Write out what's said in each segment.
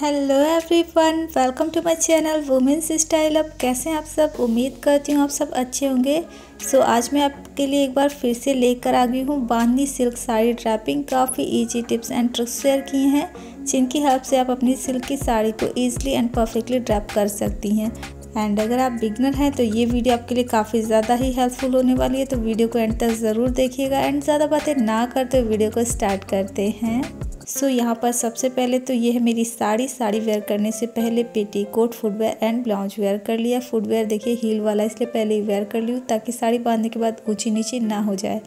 Hello everyone welcome to my channel women's style अब कैसे हैं आप सब? उम्मीद करती हूँ आप सब अच्छे होंगे। सो so, आज मैं आपके लिए एक बार फिर से लेकर आ गई हूँ बांधनी सिल्क साड़ी ड्रैपिंग काफ़ी easy tips and tricks share किए हैं जिनकी हेल्प से आप अपनी सिल्क की साड़ी को ईजिली एंड परफेक्टली ड्रैप कर सकती हैं। एंड अगर आप बिगनर हैं तो ये वीडियो आपके लिए काफ़ी ज़्यादा ही हेल्पफुल होने वाली है। तो वीडियो को एंड तक ज़रूर देखिएगा। एंड ज़्यादा बातें ना करते वीडियो को स्टार्ट करते हैं। सो so, यहाँ पर सबसे पहले तो ये है मेरी साड़ी। साड़ी वेयर करने से पहले petticoat footwear and blouse wear कर लिया। फुटवेयर देखिए हील वाला इसलिए पहले ही वेयर कर लूँ ताकि साड़ी बांधने के बाद ऊँची नीचे ना हो जाए।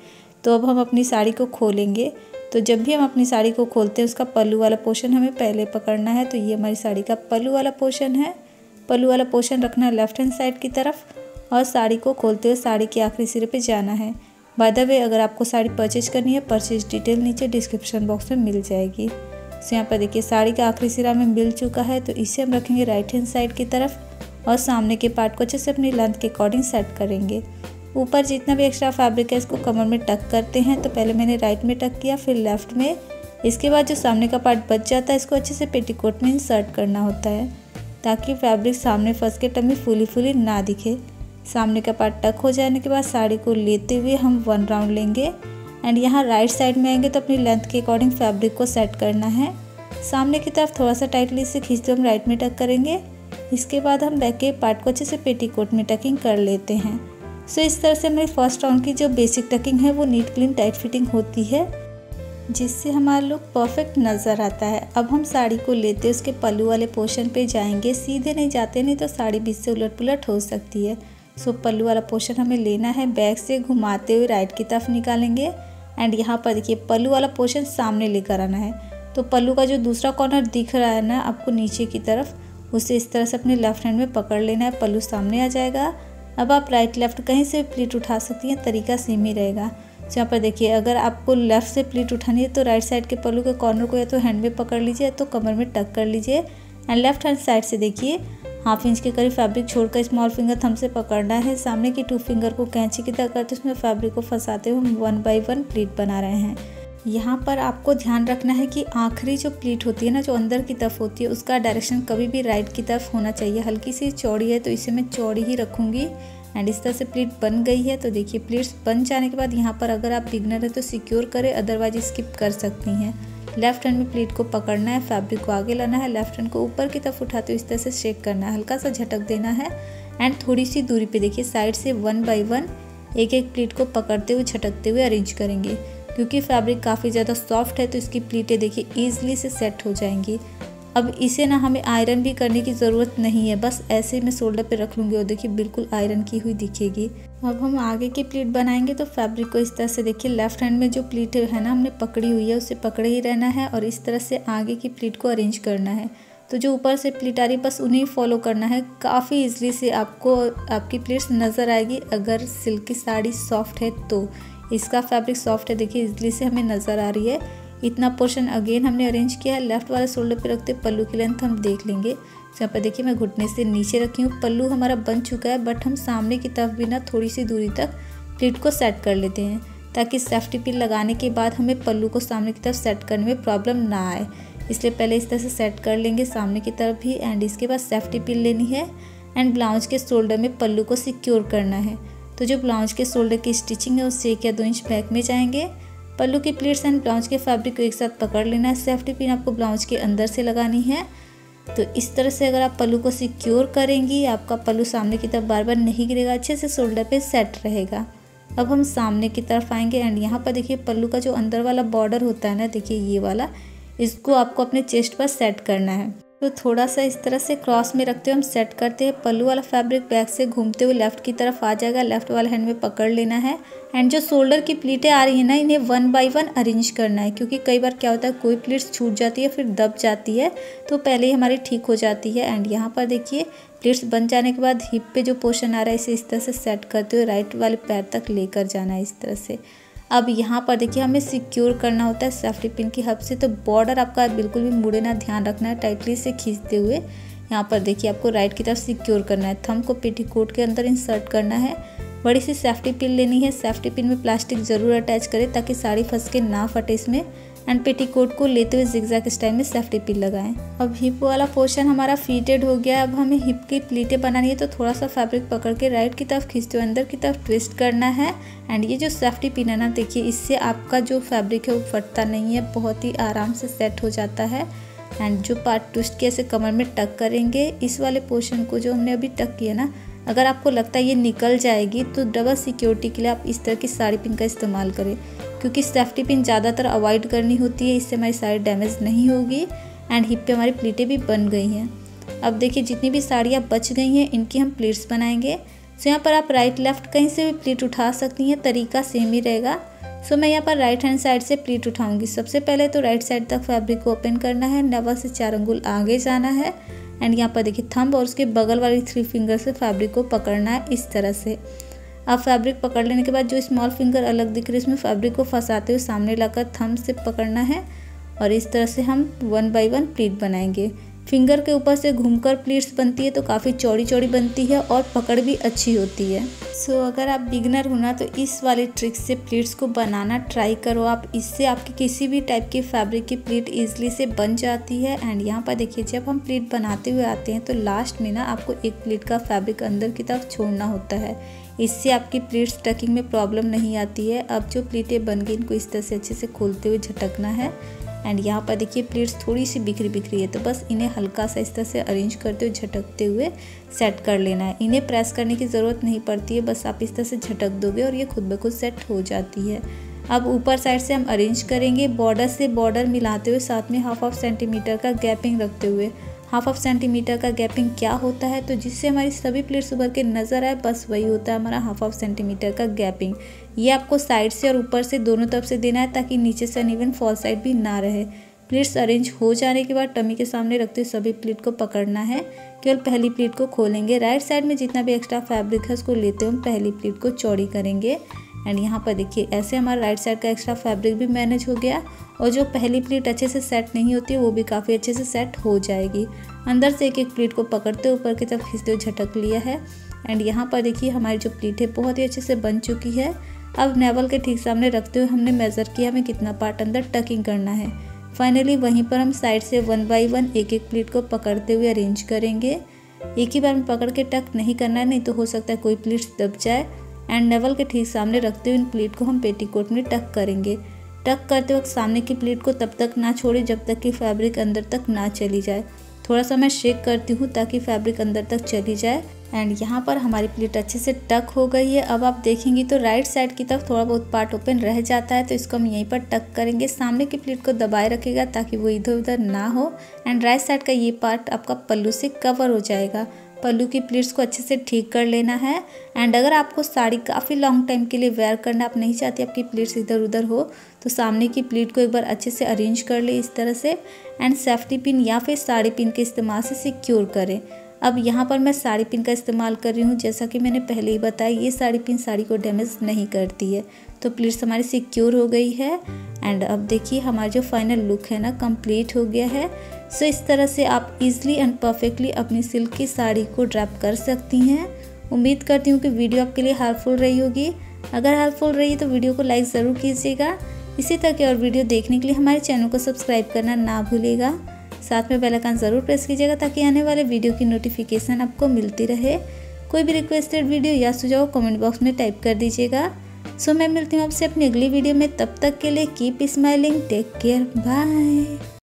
तो अब हम अपनी साड़ी को खोलेंगे। तो जब भी हम अपनी साड़ी को खोलते हैं उसका पल्लू वाला पोर्शन हमें पहले पकड़ना है। तो ये हमारी साड़ी का पल्लू वाला पोर्शन है। पल्लू वाला पोर्शन रखना है लेफ़्ट हैंड साइड की तरफ़ और साड़ी को खोलते हुए साड़ी के आखिरी सिरे पे जाना है। बाय द वे अगर आपको साड़ी परचेज करनी है परचेज डिटेल नीचे डिस्क्रिप्शन बॉक्स में मिल जाएगी। तो यहाँ पर देखिए, साड़ी का आखिरी सिरा में मिल चुका है तो इसे हम रखेंगे राइट हैंड साइड की तरफ़ और सामने के पार्ट को अच्छे से अपनी लेंथ के अकॉर्डिंग सेट करेंगे। ऊपर जितना भी एक्स्ट्रा फैब्रिक है, इसको कमर में टक करते हैं तो पहले मैंने राइट में टक किया, फिर लेफ़्ट में। इसके बाद जो सामने का पार्ट बच जाता है, इसको अच्छे से पेटीकोट में इंसर्ट करना होता है, ताकि फैब्रिक सामने फंस के टमी फुली फुली ना दिखे। सामने का पार्ट टक हो जाने के बाद साड़ी को लेते हुए हम वन राउंड लेंगे। एंड यहाँ राइट साइड में आएँगे तो अपनी लेंथ के अकॉर्डिंग फैब्रिक को सेट करना है। सामने की तरफ़ थोड़ा सा टाइटली से खींचते हम राइट में टक करेंगे। इसके बाद हम बैक के पार्ट को अच्छे से पेटीकोट में टकिंग कर लेते हैं। सो इस तरह से हमारी फ़र्स्ट राउंड की जो बेसिक टकिंग है, वो नीट क्लीन टाइट फिटिंग होती है, जिससे हमारा लुक परफेक्ट नज़र आता है। अब हम साड़ी को लेते उसके पल्लू वाले पोर्शन पे जाएँगे। सीधे नहीं जाते, नहीं तो साड़ी बीच से उलट पुलट हो सकती है। सो पल्लू वाला पोर्शन हमें लेना है। बैक से घुमाते हुए राइट की तरफ़ निकालेंगे। एंड यहाँ पर देखिए, पल्लू वाला पोर्शन सामने लेकर आना है। तो पल्लू का जो दूसरा कॉर्नर दिख रहा है ना, आपको नीचे की तरफ़, उसे इस तरह से अपने लेफ़्ट हैंड में पकड़ लेना है। पल्लू सामने आ जाएगा। अब आप राइट लेफ़्ट कहीं से प्लीट उठा सकती हैं, तरीका सेम ही रहेगा। तो यहाँ पर देखिए, अगर आपको लेफ़्ट से प्लीट उठानी है तो राइट साइड के पल्लू के कॉर्नर को या तो हैंड में पकड़ लीजिए या तो कमर में टक कर लीजिए। एंड लेफ़्ट हैंड साइड से देखिए हाफ़ इंच के करीब फैब्रिक छोड़कर स्मॉल फिंगर थम से पकड़ना है। सामने की टू फिंगर को कैंची की तरह करते उसमें फैब्रिक को फंसाते हुए हम वन बाई वन प्लीट बना रहे हैं। यहाँ पर आपको ध्यान रखना है कि आखिरी जो प्लीट होती है ना, जो अंदर की तरफ़ होती है, उसका डायरेक्शन कभी भी राइट की तरफ़ होना चाहिए। हल्की सी चौड़ी है तो इसे मैं चौड़ी ही रखूँगी। एंड इस तरह से प्लीट बन गई है तो देखिए प्लीट्स बन जाने के बाद यहाँ पर अगर आप बिगनर है तो सिक्योर करें अदरवाइज़ स्किप कर सकती हैं। लेफ़्ट हैंड में प्लीट को पकड़ना है फैब्रिक को आगे लाना है लेफ़्ट हैंड को ऊपर की तरफ़ उठाते हुए इस तरह से शेक करना है। हल्का सा झटक देना है एंड थोड़ी सी दूरी पे देखिए साइड से वन बाई वन एक एक प्लीट को पकड़ते हुए, झटकते हुए अरेंज करेंगे। क्योंकि फैब्रिक काफ़ी ज़्यादा सॉफ्ट है तो इसकी प्लीटें देखिए ईजिली से सेट हो जाएँगी। अब इसे ना हमें आयरन भी करने की ज़रूरत नहीं है। बस ऐसे ही मैं शोल्डर पे रख लूँगी और देखिए बिल्कुल आयरन की हुई दिखेगी। अब हम आगे की प्लीट बनाएँगे तो फैब्रिक को इस तरह से देखिए लेफ़्ट हैंड में जो प्लीट है ना, हमने पकड़ी हुई है, उसे पकड़े ही रहना है और इस तरह से आगे की प्लीट को अरेंज करना है। तो जो ऊपर से प्लीट आ रही बस उन्हें फॉलो करना है। काफ़ी ईजिली से आपको आपकी प्लीट्स नज़र आएगी, अगर सिल्क की साड़ी सॉफ्ट है तो। इसका फैब्रिक सॉफ्ट है, देखिए इजली से हमें नज़र आ रही है। इतना पोर्शन अगेन हमने अरेंज किया है लेफ़्ट वाले शोल्डर पे रखते पल्लू की लेंथ हम देख लेंगे। यहाँ पर देखिए मैं घुटने से नीचे रखी हूँ, पल्लू हमारा बन चुका है बट हम सामने की तरफ़ भी ना थोड़ी सी दूरी तक प्लीट को सेट कर लेते हैं, ताकि सेफ्टी पिन लगाने के बाद हमें पल्लू को सामने की तरफ़ सेट करने में प्रॉब्लम ना आए। इसलिए पहले इस तरह से सेट कर लेंगे, सामने की तरफ़ भी एंड इसके बाद सेफ्टी पिन लेनी है एंड ब्लाउज के शोल्डर में पल्लू को सिक्योर करना है। तो जो ब्लाउज के शोल्डर की स्टिचिंग है उससे एक या दो इंच बैक में जाएँगे पल्लू की प्लेट्स एंड ब्लाउज के फैब्रिक को एक साथ पकड़ लेना है। सेफ्टी पिन आपको ब्लाउज के अंदर से लगानी है। तो इस तरह से अगर आप पल्लू को सिक्योर करेंगी, आपका पल्लू सामने की तरफ़ बार बार नहीं गिरेगा, अच्छे से शोल्डर पे सेट रहेगा। अब हम सामने की तरफ़ आएँगे एंड यहाँ पर देखिए पल्लू का जो अंदर वाला बॉर्डर होता है ना, देखिए ये वाला, इसको आपको अपने चेस्ट पर सेट करना है। तो थोड़ा सा इस तरह से क्रॉस में रखते हुए हम सेट करते हैं। पल्लू वाला फैब्रिक बैक से घूमते हुए लेफ़्ट की तरफ़ आ जाएगा। लेफ़्ट वाला हैंड में पकड़ लेना है। एंड जो शोल्डर की प्लीटें आ रही हैं ना, इन्हें वन बाय वन अरेंज करना है, क्योंकि कई बार क्या होता है, कोई प्लीट्स छूट जाती है, फिर दब जाती है तो पहले ही हमारी ठीक हो जाती है। एंड यहाँ पर देखिए, प्लीट्स बन जाने के बाद हिप पे जो पोर्शन आ रहा है, इसे इस तरह से सेट करते हुए राइट वाले पैर तक लेकर जाना है, इस तरह से। अब यहाँ पर देखिए हमें सिक्योर करना होता है सेफ्टी पिन की हब से तो बॉर्डर आपका बिल्कुल भी मुड़े ना, ध्यान रखना है टाइटली से खींचते हुए यहाँ पर देखिए आपको राइट की तरफ़ सिक्योर करना है। थम को पेटीकोट के अंदर इंसर्ट करना है। बड़ी सी सेफ्टी पिन लेनी है। सेफ्टी पिन में प्लास्टिक ज़रूर अटैच करें ताकि साड़ी फंस के ना फटे इसमें। एंड पेटीकोट को लेते हुए जिगजैग स्टाइल में सेफ्टी पिन लगाएँ। अब हिप वाला पोर्शन हमारा फीटेड हो गया। अब हमें हिप की प्लीटें बनानी है तो थोड़ा सा फैब्रिक पकड़ के राइट की तरफ़ खींचते हुए, अंदर की तरफ़ ट्विस्ट करना है। एंड ये जो सेफ्टी पिन है ना, देखिए, इससे आपका जो फैब्रिक है वो फटता नहीं है, बहुत ही आराम से सेट हो जाता है। एंड जो पार्ट ट्विस्ट के ऐसे कमर में टक करेंगे, इस वाले पोर्शन को जो हमने अभी टक किया ना अगर आपको लगता है ये निकल जाएगी तो डबल सिक्योरिटी के लिए आप इस तरह की साड़ी पिन का इस्तेमाल करें। क्योंकि सेफ्टी पिन ज़्यादातर अवॉइड करनी होती है, इससे हमारी साड़ी डैमेज नहीं होगी एंड हिप पे हमारी प्लीटें भी बन गई हैं। अब देखिए, जितनी भी साड़ियाँ बच गई हैं, इनकी हम प्लीट्स बनाएँगे। सो यहाँ पर आप राइट लेफ़्ट कहीं से भी प्लीट उठा सकती हैं, तरीका सेम ही रहेगा। सो मैं यहाँ पर राइट हैंड साइड से प्लीट उठाऊँगी। सबसे पहले तो राइट साइड तक फैब्रिक को ओपन करना है नवा से चार अंगुल आगे जाना है। एंड यहाँ पर देखिए थंब और उसके बगल वाली थ्री फिंगर से फैब्रिक को पकड़ना है इस तरह से। अब फैब्रिक पकड़ लेने के बाद जो स्मॉल फिंगर अलग दिख रही है उसमें फैब्रिक को फंसाते हुए सामने लाकर थंब से पकड़ना है। और इस तरह से हम वन बाई वन प्लीट बनाएँगे। फिंगर के ऊपर से घूमकर प्लीट्स बनती है तो काफ़ी चौड़ी चौड़ी बनती है और पकड़ भी अच्छी होती है। सो so, अगर आप बिगनर हो ना तो इस वाले ट्रिक से प्लीट्स को बनाना ट्राई करो। आप इससे आपकी किसी भी टाइप की फैब्रिक की प्लीट ईजिली से बन जाती है। एंड यहाँ पर देखिए जब हम प्लीट बनाते हुए आते हैं तो लास्ट में ना आपको एक प्लीट का फैब्रिक अंदर की तरफ़ छोड़ना होता है। इससे आपकी प्लीट्स टकिंग में प्रॉब्लम नहीं आती है। अब जो प्लीटें बन गई, इनको इस तरह से अच्छे से खोलते हुए झटकना है। एंड यहाँ पर देखिए, प्लेट्स थोड़ी सी बिखरी बिखरी है तो बस इन्हें हल्का सा इस तरह से अरेंज करते हुए, झटकते हुए सेट कर लेना है। इन्हें प्रेस करने की ज़रूरत नहीं पड़ती है, बस आप इस तरह से झटक दोगे और ये खुद ब खुद सेट हो जाती है। अब ऊपर साइड से हम अरेंज करेंगे, बॉर्डर से बॉर्डर मिलाते हुए, साथ में हाफ़ हाफ़ सेंटीमीटर का गैपिंग रखते हुए। हाफ़ ऑफ़ सेंटीमीटर का गैपिंग क्या होता है? तो जिससे हमारी सभी प्लेट्स उभर के नज़र आए, बस वही होता है हमारा हाफ़ ऑफ़ सेंटीमीटर का गैपिंग। ये आपको साइड से और ऊपर से दोनों तरफ़ से देना है ताकि नीचे से अनइवन फॉल साइड भी ना रहे। प्लेट्स अरेंज हो जाने के बाद टमी के सामने रखते हुए सभी प्लेट को पकड़ना है। केवल पहली प्लेट को खोलेंगे। राइट साइड में जितना भी एक्स्ट्रा फैब्रिक है, उसको लेते हुए हम पहली प्लेट को चौड़ी करेंगे। एंड यहाँ पर देखिए, ऐसे हमारा राइट साइड का एक्स्ट्रा फैब्रिक भी मैनेज हो गया और जो पहली प्लेट अच्छे से सेट नहीं होती, वो भी काफ़ी अच्छे से सेट हो जाएगी। अंदर से एक एक प्लेट को पकड़ते ऊपर की तरफ़ खींचते हुए झटक लिया है। एंड यहाँ पर देखिए, हमारी जो प्लेट है, बहुत ही अच्छे से बन चुकी है। अब नेवल के ठीक सामने रखते हुए हमने मेज़र किया, हमें कितना पार्ट अंदर टकिंग करना है। फाइनली वहीं पर हम साइड से वन बाई वन एक एक प्लेट को पकड़ते हुए अरेंज करेंगे। एक ही बार में पकड़ के टक नहीं करना है, नहीं तो हो सकता है कोई प्लेट्स दब जाए। एंड नेवल के ठीक सामने रखते हुए इन प्लेट को हम पेटीकोट में टक करेंगे। टक करते वक्त सामने की प्लेट को तब तक ना छोड़े जब तक कि फैब्रिक अंदर तक ना चली जाए। थोड़ा सा मैं शेक करती हूँ ताकि फैब्रिक अंदर तक चली जाए। एंड यहाँ पर हमारी प्लेट अच्छे से टक हो गई है। अब आप देखेंगी तो राइट साइड की तरफ़ थोड़ा बहुत पार्ट ओपन रह जाता है तो इसको हम यहीं पर टक करेंगे। सामने की प्लेट को दबाए रखेगा ताकि वो इधर उधर ना हो। एंड राइट साइड का ये पार्ट आपका पल्लू से कवर हो जाएगा। पल्लू की प्लीट्स को अच्छे से ठीक कर लेना है। एंड अगर आपको साड़ी काफ़ी लॉन्ग टाइम के लिए वेयर करना, आप नहीं चाहते आपकी प्लीट्स इधर उधर हो तो सामने की प्लीट को एक बार अच्छे से अरेंज कर ले इस तरह से। एंड सेफ्टी पिन या फिर साड़ी पिन के इस्तेमाल से सिक्योर करें। अब यहाँ पर मैं साड़ी पिन का इस्तेमाल कर रही हूँ। जैसा कि मैंने पहले ही बताया, ये साड़ी पिन साड़ी को डैमेज नहीं करती है। तो प्लीट्स हमारी सिक्योर हो गई है। एंड अब देखिए, हमारा जो फाइनल लुक है ना कंप्लीट हो गया है। सो इस तरह से आप इजीली एंड परफेक्टली अपनी सिल्क की साड़ी को ड्रैप कर सकती हैं। उम्मीद करती हूँ कि वीडियो आपके लिए हेल्पफुल रही होगी। अगर हेल्पफुल रही तो वीडियो को लाइक ज़रूर कीजिएगा। इसी तरह के और वीडियो देखने के लिए हमारे चैनल को सब्सक्राइब करना ना भूलिएगा। साथ में बेल आइकन ज़रूर प्रेस कीजिएगा, ताकि आने वाले वीडियो की नोटिफिकेशन आपको मिलती रहे। कोई भी रिक्वेस्टेड वीडियो या सुझाव कमेंट बॉक्स में टाइप कर दीजिएगा। सो मैं मिलती हूँ आपसे अपनी अगली वीडियो में, तब तक के लिए keep smiling take care bye